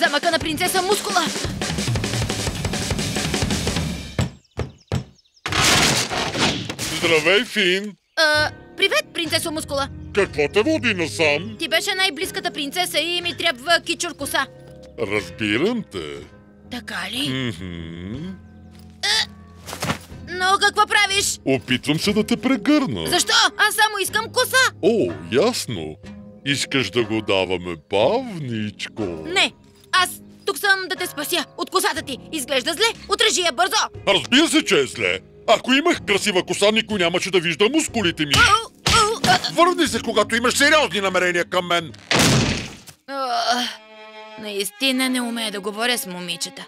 Камъка на принцеса Мускула! Здравей, Фин! А, привет, принцесо Мускула! Какво те води насам? Ти беше най-близката принцеса и ми трябва кичур коса. Разбирам те. Така ли? Но какво правиш? Опитвам се да те прегърна. Защо? Аз само искам коса! О, ясно. Искаш да го даваме бавничко. Не, аз тук съм да те спася от косата ти. Изглежда зле, отрежи я бързо! Разбира се, че е зле. Ако имах красива коса, никой нямаше да вижда мускулите ми. Върни се, когато имаш сериозни намерения към мен. Наистина не умея да говоря с момичета.